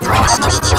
Здравствуйте.